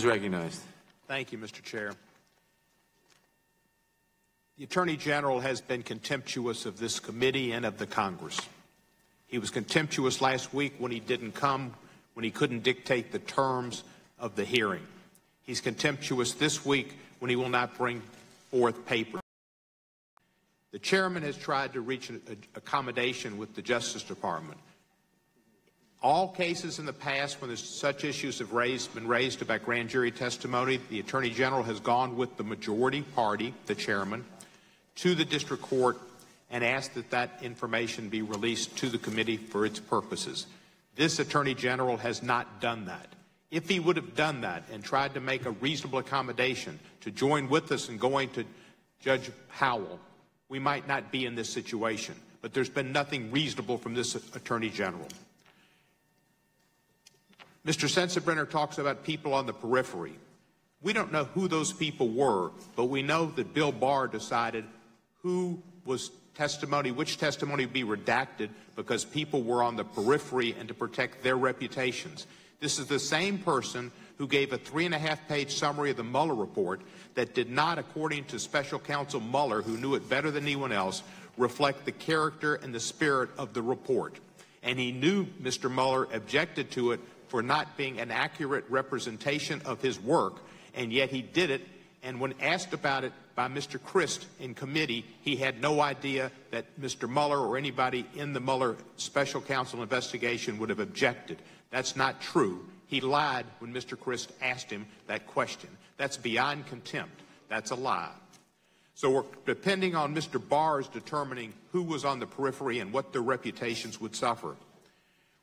is recognized. Thank you, Mr. Chair. The Attorney General has been contemptuous of this committee and of the Congress. He was contemptuous last week when he didn't come, when he couldn't dictate the terms of the hearing. He's contemptuous this week when he will not bring forth papers. The chairman has tried to reach an accommodation with the Justice Department. All cases in the past when such issues have raised, been raised about grand jury testimony, the Attorney General has gone with the majority party, the chairman, to the district court and asked that that information be released to the committee for its purposes. This Attorney General has not done that. If he would have done that and tried to make a reasonable accommodation to join with us in going to Judge Howell, we might not be in this situation. But there's been nothing reasonable from this Attorney General. Mr. Sensenbrenner talks about people on the periphery. We don't know who those people were, but we know that Bill Barr decided who was testimony, which testimony would be redacted because people were on the periphery and to protect their reputations. This is the same person who gave a three and a half page summary of the Mueller report that did not, according to special counsel Mueller, who knew it better than anyone else, reflect the character and the spirit of the report. And he knew Mr. Mueller objected to it for not being an accurate representation of his work, and yet he did it. And when asked about it by Mr. Crist in committee, he had no idea that Mr. Mueller or anybody in the Mueller special counsel investigation would have objected. That's not true. He lied when Mr. Crist asked him that question. That's beyond contempt. That's a lie. So we're depending on Mr. Barr's determining who was on the periphery and what their reputations would suffer.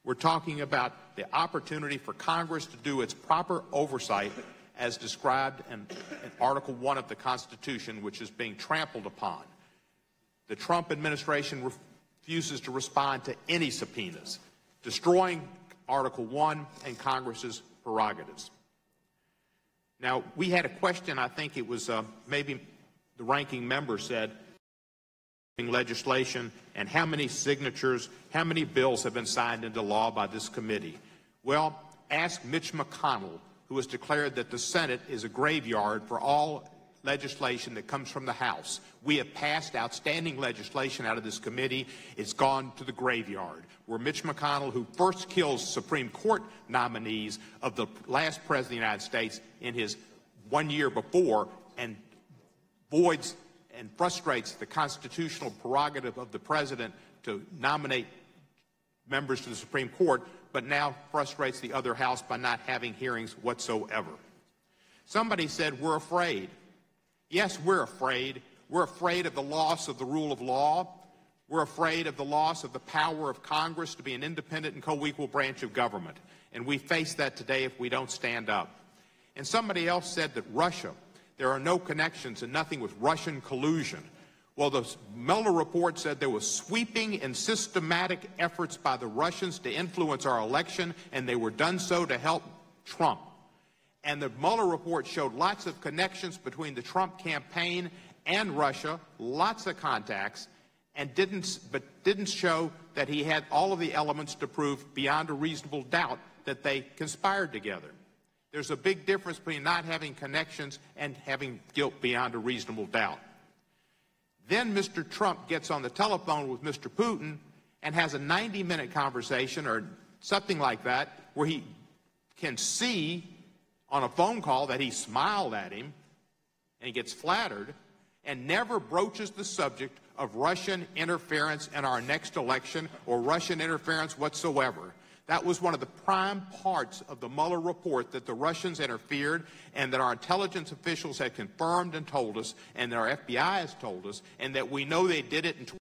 We're talking about the opportunity for Congress to do its proper oversight as described in, in, Article 1 of the Constitution, which is being trampled upon. The Trump administration refuses to respond to any subpoenas, destroying Article 1 and Congress's prerogatives. Now, we had a question, I think it was uh, maybe the ranking member said, legislation and how many signatures, how many bills have been signed into law by this committee. Well, ask Mitch McConnell, who has declared that the Senate is a graveyard for all legislation that comes from the House. We have passed outstanding legislation out of this committee. It's gone to the graveyard. Where Mitch McConnell, who first kills Supreme Court nominees of the last president of the United States in his one year before and voids and frustrates the constitutional prerogative of the president to nominate members to the Supreme Court, but now frustrates the other House by not having hearings whatsoever. Somebody said, We're afraid. Yes, we're afraid. We're afraid of the loss of the rule of law. We're afraid of the loss of the power of Congress to be an independent and co equal branch of government. And we face that today if we don't stand up. And somebody else said that Russia, there are no connections and nothing with Russian collusion. Well, the Mueller report said there was sweeping and systematic efforts by the Russians to influence our election, and they were done so to help Trump. And the Mueller report showed lots of connections between the Trump campaign and Russia, lots of contacts, and didn't, but didn't show that he had all of the elements to prove beyond a reasonable doubt that they conspired together. There's a big difference between not having connections and having guilt beyond a reasonable doubt. Then Mr. Trump gets on the telephone with Mr. Putin and has a 90 minute conversation or something like that where he can see on a phone call that he smiled at him and he gets flattered and never broaches the subject of Russian interference in our next election or Russian interference whatsoever. That was one of the prime parts of the Mueller report that the Russians interfered and that our intelligence officials had confirmed and told us and that our FBI has told us and that we know they did it in 20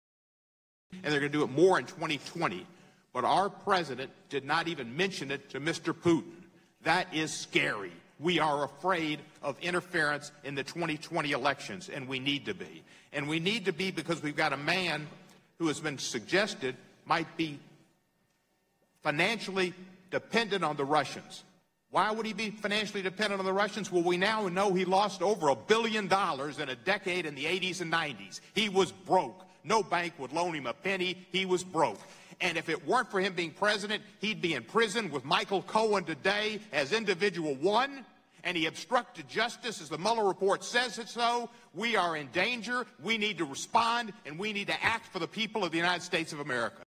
and they're going to do it more in 2020. But our president did not even mention it to Mr. Putin. That is scary. We are afraid of interference in the 2020 elections, and we need to be. And we need to be because we've got a man who has been suggested might be financially dependent on the Russians. Why would he be financially dependent on the Russians? Well, we now know he lost over a billion dollars in a decade in the 80s and 90s. He was broke. No bank would loan him a penny. He was broke. And if it weren't for him being president, he'd be in prison with Michael Cohen today as individual one, and he obstructed justice as the Mueller report says it so, we are in danger. We need to respond, and we need to act for the people of the United States of America.